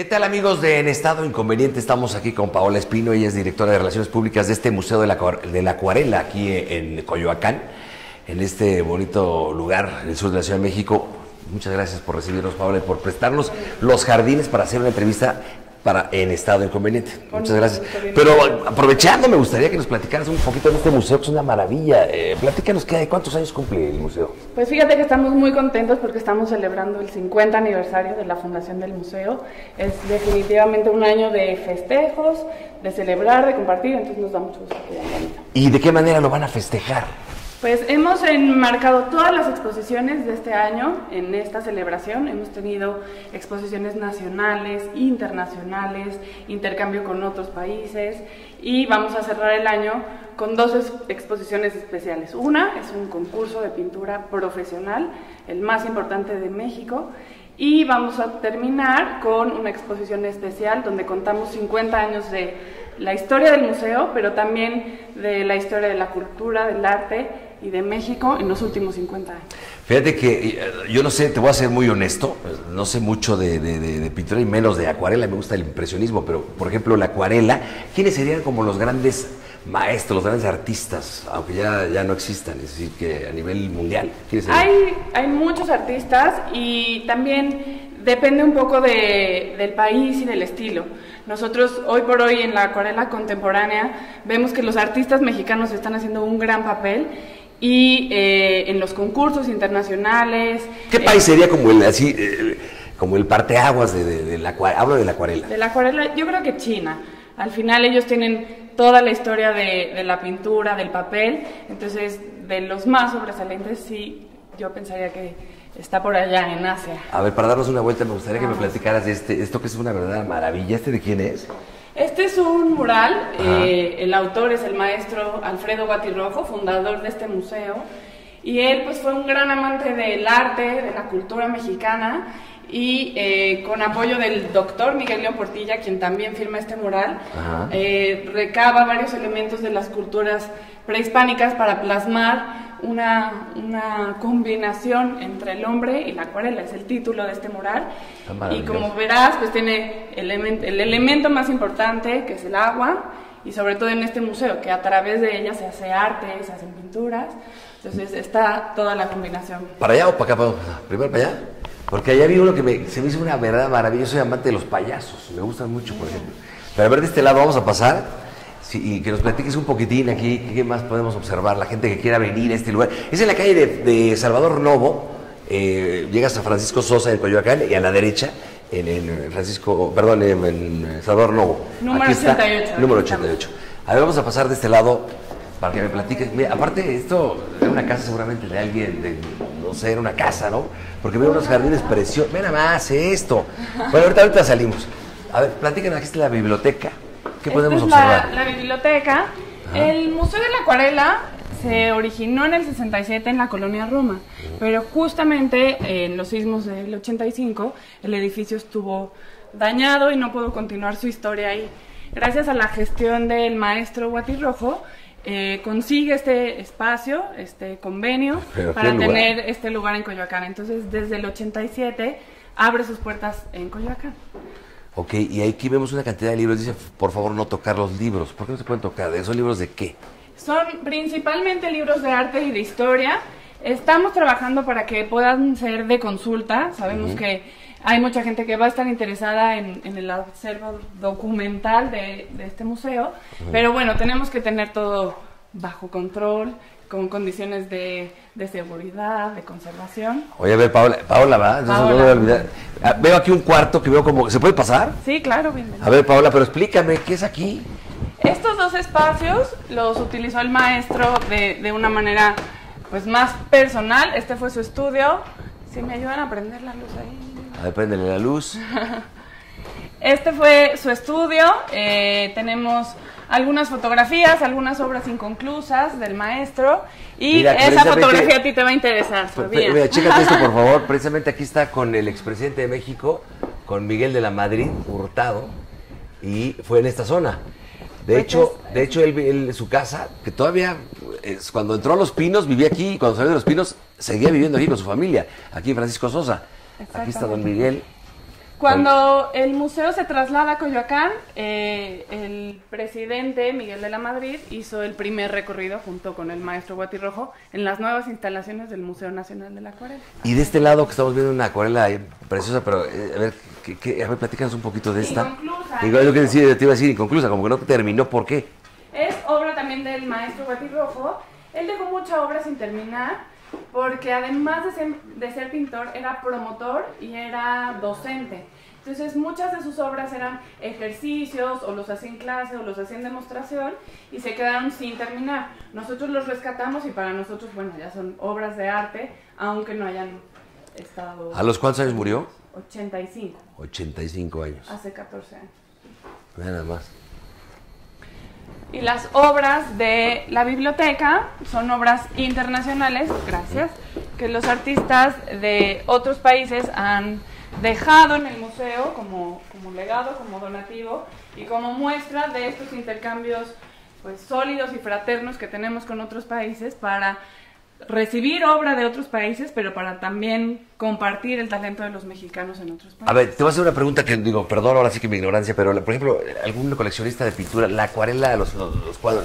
¿Qué tal amigos de En Estado Inconveniente? Estamos aquí con Paola Espino, ella es directora de Relaciones Públicas de este Museo de la, de la Acuarela aquí en Coyoacán, en este bonito lugar del sur de la Ciudad de México. Muchas gracias por recibirnos, Paola, y por prestarnos los jardines para hacer una entrevista para en estado inconveniente. Muchas gracias. Pero aprovechando, me gustaría que nos platicaras un poquito de este museo, que es una maravilla. Eh, platícanos qué hay, cuántos años cumple el museo. Pues fíjate que estamos muy contentos porque estamos celebrando el 50 aniversario de la fundación del museo. Es definitivamente un año de festejos, de celebrar, de compartir, entonces nos da mucho gusto que ¿Y de qué manera lo van a festejar? Pues hemos enmarcado todas las exposiciones de este año en esta celebración. Hemos tenido exposiciones nacionales, internacionales, intercambio con otros países y vamos a cerrar el año con dos exposiciones especiales. Una es un concurso de pintura profesional, el más importante de México, y vamos a terminar con una exposición especial donde contamos 50 años de la historia del museo, pero también de la historia de la cultura, del arte y de México en los últimos 50 años. Fíjate que eh, yo no sé, te voy a ser muy honesto, no sé mucho de, pintura y menos de acuarela, me gusta el impresionismo, pero por ejemplo la acuarela, ¿quiénes serían como los grandes maestros, los grandes artistas, aunque ya, ya no existan, es decir, que a nivel mundial? Hay, hay muchos artistas y también depende un poco de, del país y del estilo. Nosotros hoy por hoy en la acuarela contemporánea vemos que los artistas mexicanos están haciendo un gran papel y eh, en los concursos internacionales. ¿Qué eh, país sería como el así eh, como el parteaguas de, de, la hablo de la acuarela? De la acuarela, yo creo que China. Al final ellos tienen toda la historia de, de la pintura, del papel, entonces de los más sobresalientes sí, yo pensaría que está por allá en Asia. A ver, para darnos una vuelta me gustaría que me platicaras de este, esto que es una verdadera maravilla. ¿Este de quién es? Este es un mural, eh, el autor es el maestro Alfredo Guatirrojo, fundador de este museo, y él pues fue un gran amante del arte, de la cultura mexicana, y eh, con apoyo del doctor Miguel León Portilla, quien también firma este mural, eh, recaba varios elementos de las culturas prehispánicas para plasmar una, una, combinación entre el hombre y la acuarela, es el título de este mural. Y como verás, pues tiene el, el elemento más importante, que es el agua, y sobre todo en este museo, que a través de ella se hace arte, se hacen pinturas, entonces está toda la combinación. ¿Para allá o para acá? Primero para allá. Porque allá vi uno que me, se me hizo una verdad maravillosa, soy amante de los payasos, me gustan mucho, por ejemplo. Pero a ver, de este lado vamos a pasar y que nos platiques un poquitín aquí, qué más podemos observar, la gente que quiera venir a este lugar. Es en la calle de, Salvador Novo, eh, llegas a Francisco Sosa en Coyoacán y a la derecha, en, Francisco, perdón, en, Salvador Novo. Número 88. Número 88. A ver, vamos a pasar de este lado para que me platiques. Mira, aparte, esto era una casa seguramente de alguien, de, no sé, era una casa, ¿no? Porque veo unos jardines preciosos. Mira más esto. Bueno, ahorita, ahorita salimos. A ver, platícanos, aquí está la biblioteca. ¿Qué podemos observar? La, biblioteca. El Museo de la Acuarela se originó en el 67 en la colonia Roma, pero justamente en los sismos del 85 el edificio estuvo dañado y no pudo continuar su historia ahí. Gracias a la gestión del maestro Guatirrojo, eh, consigue este espacio, este convenio, para tener este lugar en Coyoacán. Entonces, desde el 87 abre sus puertas en Coyoacán. Ok, y aquí vemos una cantidad de libros. Dice, por favor, no tocar los libros. ¿Por qué no se pueden tocar? ¿Son libros de qué? Son principalmente libros de arte y de historia. Estamos trabajando para que puedan ser de consulta. Sabemos que hay mucha gente que va a estar interesada en, el acervo documental de, este museo. Pero bueno, tenemos que tener todo bajo control con condiciones de, seguridad, de conservación. Oye, a ver, Paola, Paola ¿va? No voy a olvidar. Ah, veo aquí un cuarto que veo como... ¿Se puede pasar? Sí, claro, bienvenido. A ver, Paola, pero explícame, ¿qué es aquí? Estos dos espacios los utilizó el maestro de, de una manera pues más personal. Este fue su estudio. Si me ayudan a prender la luz ahí. A ver, préndele la luz. este fue su estudio. Eh, tenemos algunas fotografías, algunas obras inconclusas del maestro y esa fotografía a ti te va a interesar. Mira, chécate esto por favor, precisamente aquí está con el expresidente de México, con Miguel de la Madrid, Hurtado, y fue en esta zona. De pues hecho, de hecho él, su casa, que todavía es, cuando entró a Los Pinos vivía aquí, y cuando salió de Los Pinos seguía viviendo aquí con su familia, aquí en Francisco Sosa. Aquí está don Miguel Cuando el museo se traslada a Coyoacán, eh, el presidente Miguel de la Madrid hizo el primer recorrido junto con el maestro Guatirrojo en las nuevas instalaciones del Museo Nacional de la Acuarela. Y de este lado que estamos viendo una acuarela preciosa, pero eh, a ver, ¿qué, a ver, platícanos un poquito de esta. Inconclusa. Igual lo que decía, te iba a decir inconclusa, como que no terminó, ¿por qué? Es obra también del maestro Guatirrojo. Él dejó mucha obra sin terminar porque además de ser, de ser pintor, era promotor y era docente. Entonces muchas de sus obras eran ejercicios o los hacía en clase o los hacía en demostración y se quedaron sin terminar. Nosotros los rescatamos y para nosotros, bueno, ya son obras de arte, aunque no hayan estado... ¿A los cuántos años murió? 85. 85 años. Hace 14 años. Nada más. Y las obras de la biblioteca son obras internacionales, gracias, que los artistas de otros países han dejado en el museo como, como legado, como donativo y como muestra de estos intercambios pues, sólidos y fraternos que tenemos con otros países para recibir obra de otros países, pero para también compartir el talento de los mexicanos en otros países. A ver, te voy a hacer una pregunta que digo, perdón ahora sí que mi ignorancia, pero por ejemplo, algún coleccionista de pintura, la acuarela, los, los, cuadros,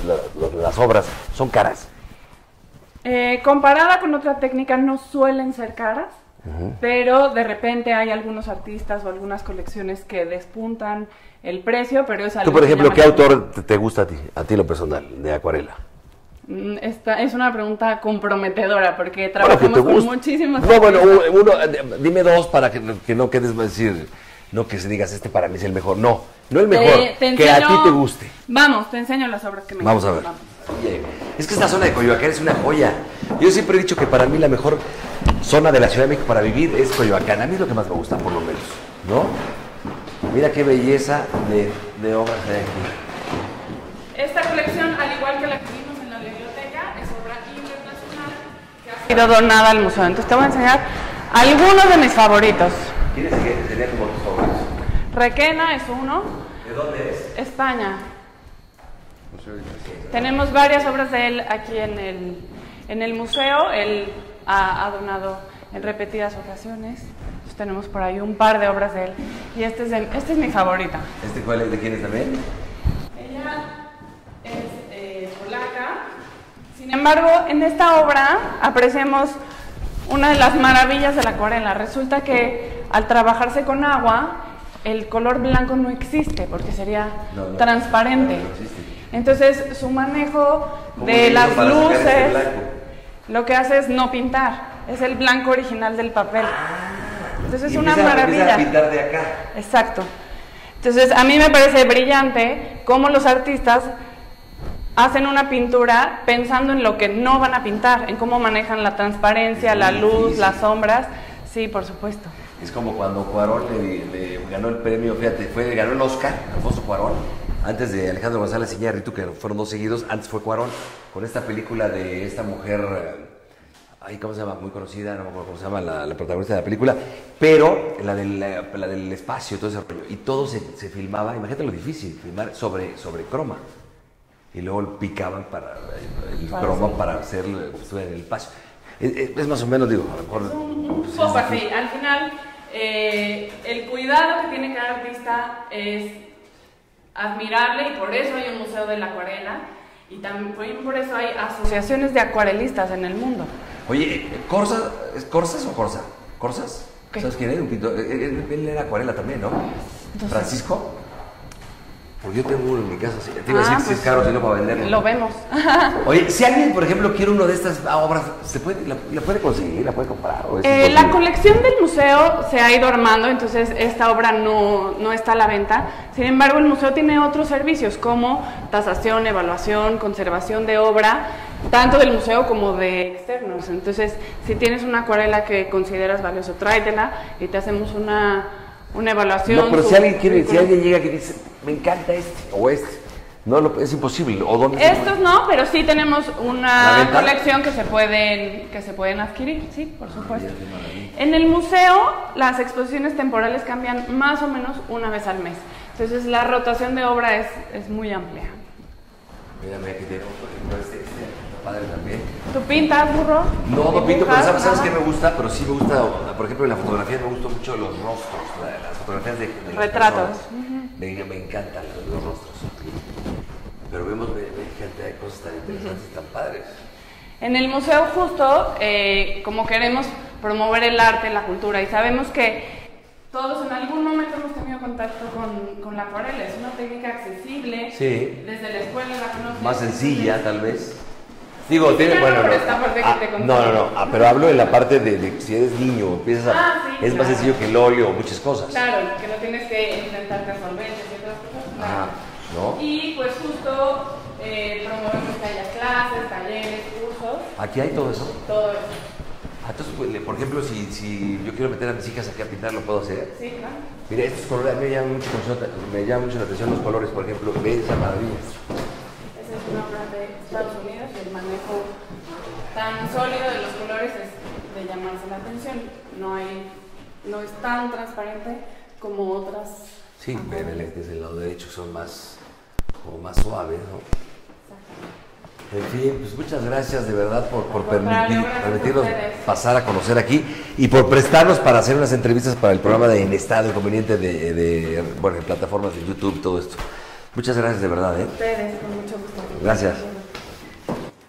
las obras, ¿son caras? Eh, comparada con otra técnica, no suelen ser caras, pero de repente hay algunos artistas o algunas colecciones que despuntan el precio, pero es algo Tú, por ejemplo, ¿qué autor te gusta a ti, a ti lo personal, de acuarela? Mm, esta es una pregunta comprometedora porque trabajamos con muchísimos. No, bueno, uno, dime dos para que, que no quedes decir, no que se digas este para mí es el mejor. No, no el mejor, que a ti te guste. Vamos, te enseño las obras que me Vamos a ver. es que esta zona de Coyoacán es una joya. Yo siempre he dicho que para mí la mejor zona de la Ciudad de México para vivir es Coyoacán. A mí es lo que más me gusta, por lo menos. ¿No? Mira qué belleza de, de obras de aquí. Esta colección, al igual que la que sido donada al museo. Entonces te voy a enseñar algunos de mis favoritos. ¿Quién es que tenía como tus favoritos? Requena es uno. ¿De dónde es? España. Tenemos varias obras de él aquí en el, en el museo. Él ha, donado en repetidas ocasiones. Entonces, tenemos por ahí un par de obras de él. Y este es, este es mi favorita. ¿Este cuál es? ¿De quién es también? Ella es eh, polaca. Sin embargo, en esta obra apreciamos una de las maravillas de la acuarela. Resulta que al trabajarse con agua, el color blanco no existe porque sería transparente. Entonces, su manejo de las este luces lo que hace es no pintar, es el blanco original del papel. Entonces es una maravilla. pintar de acá. Exacto. Entonces, a mí me parece brillante cómo los artistas hacen una pintura pensando en lo que no van a pintar, en cómo manejan la transparencia, la luz, las sombras. Sí, por supuesto. Es como cuando Cuarón le, ganó el premio, fíjate, fue, ganó el Oscar, Alfonso Cuarón, antes de Alejandro González Iñárritu, que fueron dos seguidos, antes fue Cuarón, con esta película de esta mujer, ahí ¿cómo se llama? Muy conocida, no me acuerdo cómo se llama la, protagonista de la película, pero la del, la, del espacio, todo ese y todo se, se, filmaba, imagínate lo difícil, filmar sobre, sobre croma y luego picaban para el cromo para hacer el paso. Es, más o menos, digo, mejor... Un, pues, poco así. Al final, eh, el cuidado que tiene cada artista es admirable y por eso hay un museo de la acuarela y también por eso hay asociaciones de acuarelistas en el mundo. Oye, ¿Corsa, ¿es ¿Corsas o Corsa? ¿Corsas? ¿Sabes quién es? Un pintor. Él, era acuarela también, ¿no? Francisco. Porque yo tengo uno en mi casa, te iba a decir ah, que es pues, caro, sino para venderlo. Lo vemos. Oye, si alguien, por ejemplo, quiere uno de estas obras, ¿se puede, la, puede conseguir, la puede comprar? Eh, la colección del museo se ha ido armando, entonces esta obra no, no está a la venta. Sin embargo, el museo tiene otros servicios como tasación, evaluación, conservación de obra, tanto del museo como de externos. Entonces, si tienes una acuarela que consideras valioso, tráetela y te hacemos una una evaluación. No, pero si alguien, quiere, si alguien llega que dice, me encanta este o este, no es imposible. ¿O dónde Estos no, pero sí tenemos una colección que se pueden que se pueden adquirir, sí, por supuesto. En el museo las exposiciones temporales cambian más o menos una vez al mes. Entonces la rotación de obra es, es muy amplia. Mira, padre también. ¿Tú pintas, burro? No, no pinto, pero. ¿sabes, sabes qué me gusta? Pero sí me gusta, por ejemplo, en la fotografía me gustan mucho los rostros, la- las fotografías de, de Retratos. personas. Me, me encantan los, los rostros. Pero vemos, ve- ve, gente, hay cosas tan interesantes, tan padres. En el museo justo, eh, como queremos promover el arte, la cultura, y sabemos que todos en algún momento hemos tenido contacto con, con la acuarela, es una técnica accesible, Sí. desde la escuela la conocen. Más sencilla, tal vez. Digo, tiene, bueno, no, no. Ah, conté. no, no, no, ah, pero hablo de la parte de, de si eres niño, empiezas a, Ah, sí, es más sencillo que el óleo o muchas cosas. Claro, que no tienes que enfrentarte a solventes y otras cosas. claro. ¿no? Y pues justo eh, promovemos que haya clases, talleres, cursos, Aquí hay todo eso. todo eso. Entonces, pues, por ejemplo, si, si yo quiero meter a mis hijas aquí a pintar, ¿lo puedo hacer? Sí, claro. Mira, estos colores, a mí me llaman mucho, me llaman mucho la atención los colores, por ejemplo, ve esa maravilla. Esa es una obra de Estados Unidos y el manejo tan sólido de los colores es de llamarse la atención. No hay, no es tan transparente como otras. Sí, ve, ve, que es el lado derecho, son más, como más suaves, ¿no? En fin, pues muchas gracias de verdad por, por permitir, permitirnos pasar a conocer aquí y por prestarnos para hacer unas entrevistas para el programa de En Estado Inconveniente de, de bueno, en plataformas de YouTube, todo esto. Muchas gracias de verdad, ¿eh? Ustedes, con mucho gusto. Gracias.